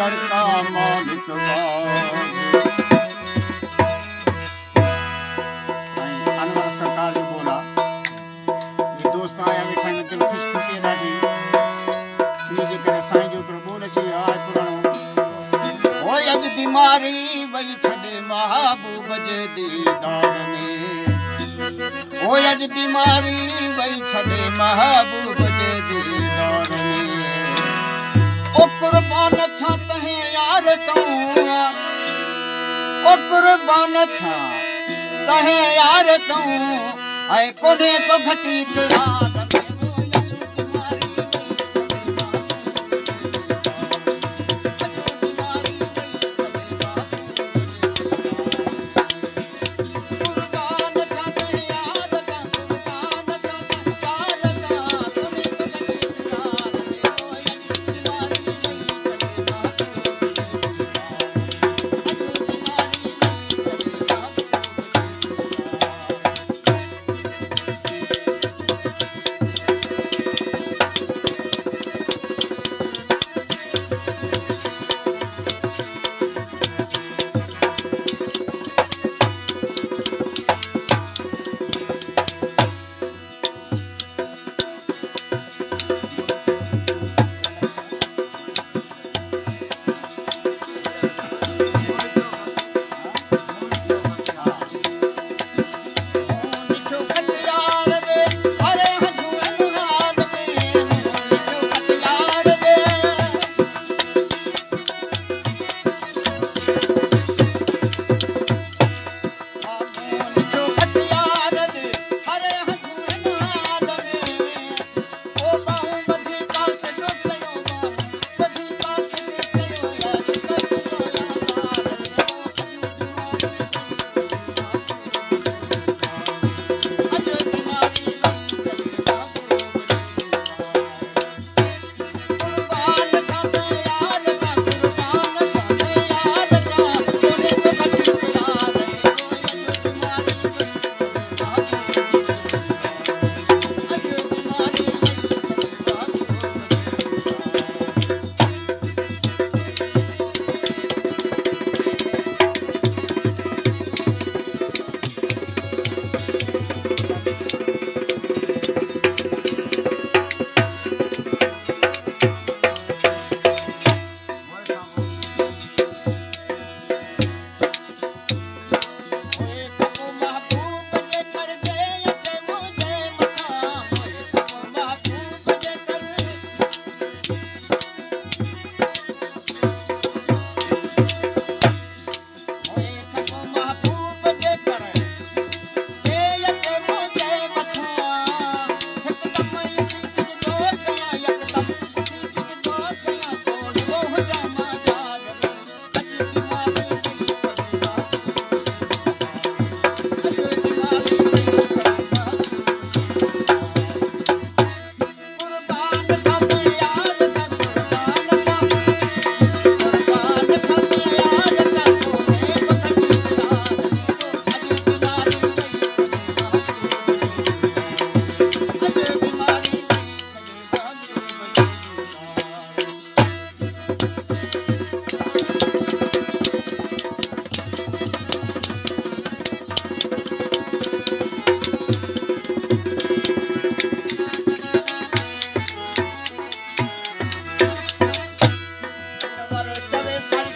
ڪرتا مالڪ انور سرڪار جو بولا يي دوست آيا ويٺا آهن دل خوش ٿي ڏاڍي ان جي ڪري سائين جو بول ويو آهي پراڻو اوئي اڄ بيماري وئي ڇڏي محبوب جي ديدار ۾ اوئي اڄ بيماري وئي ڇڏي محبوب कुर्बान छा तहें यार तूं ओ कुर्बान छा तहें यार तूं ऐं कोन्हे को घटी करार Cause I